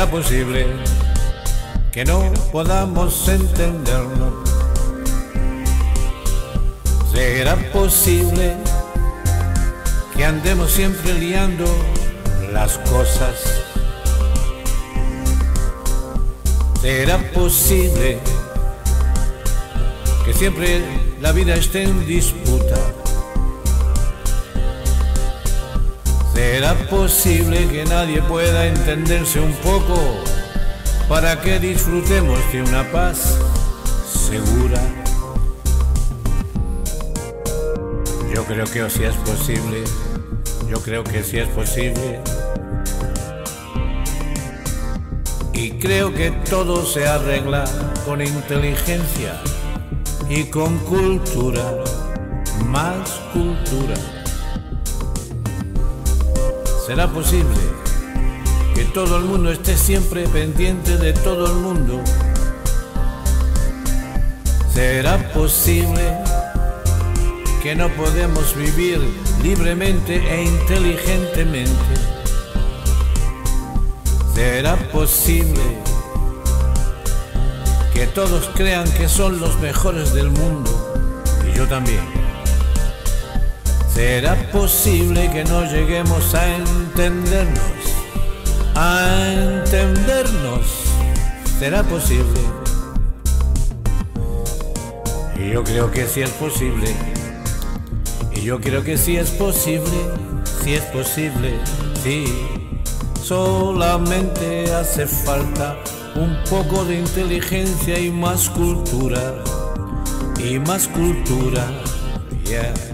¿Será posible que no podamos entendernos? ¿Será posible que andemos siempre liando las cosas? ¿Será posible que siempre la vida esté en disputa? ¿Será posible que nadie pueda entenderse un poco para que disfrutemos de una paz segura? Yo creo que sí es posible, yo creo que sí es posible. Y creo que todo se arregla con inteligencia y con cultura, más cultura. ¿Será posible que todo el mundo esté siempre pendiente de todo el mundo? ¿Será posible que no podemos vivir libremente e inteligentemente? ¿Será posible que todos crean que son los mejores del mundo? Y yo también. ¿Será posible que no lleguemos a entendernos? A entendernos. ¿Será posible? Y yo creo que sí es posible. Y yo creo que sí es posible. Sí es posible. Sí. Solamente hace falta un poco de inteligencia y más cultura. Y más cultura. Yeah.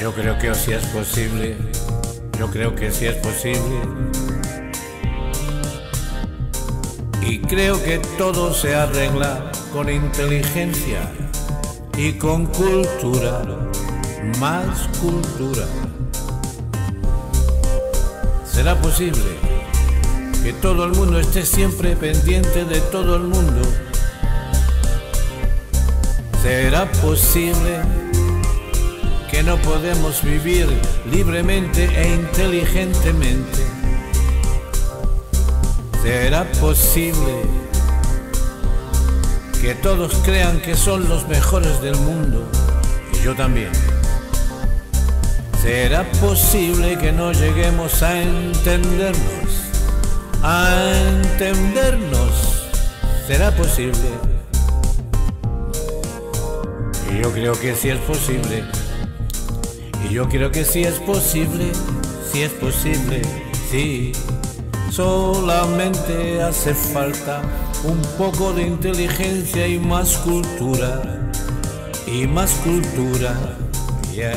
Yo creo que sí es posible. Yo creo que sí es posible. Y creo que todo se arregla con inteligencia y con cultura. Más cultura. ¿Será posible que todo el mundo esté siempre pendiente de todo el mundo? ¿Será posible que no podemos vivir libremente e inteligentemente? ¿Será posible que todos crean que son los mejores del mundo? Y yo también. ¿Será posible que no lleguemos a entendernos? A entendernos. ¿Será posible? Y yo creo que sí es posible. Y yo creo que sí es posible, sí es posible, sí. Solamente hace falta un poco de inteligencia y más cultura. Y más cultura, yeah.